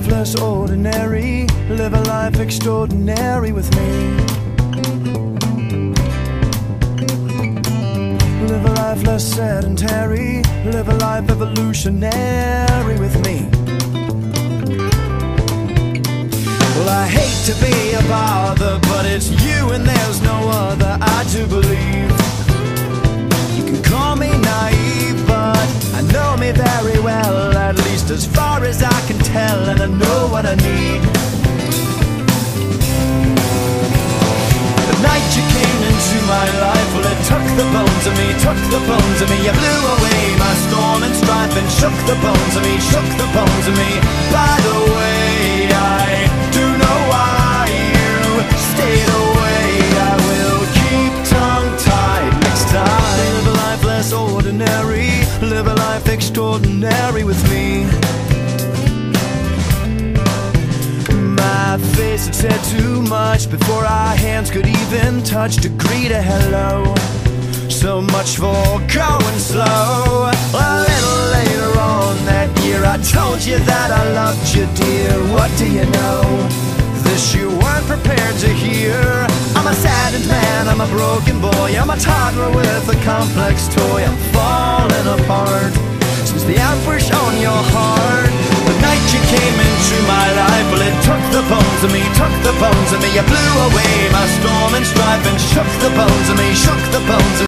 life less ordinary, live a life extraordinary with me. Live a life less sedentary, live a life evolutionary with me. Well, I hate to be a bother, but it's you and there's no other. I do believe. You can call me naive, but I know me very well, as far as I can tell, and I know what I need. The night you came into my life, well, it took the bones of me, took the bones of me. You blew away my storm and strife and shook the bones of me, shook ordinary, live a life extraordinary with me. My face had said too much before our hands could even touch to greet a hello. So much for going slow. A little later on that year, I told you that I loved you, dear. What do you know? This you weren't prepared to hear. I'm a broken boy, I'm a toddler with a complex toy. I'm falling apart since the ambush on your heart. The night you came into my life, well, it took the bones of me, took the bones of me. You blew away my storm and strife and shook the bones of me, shook the bones of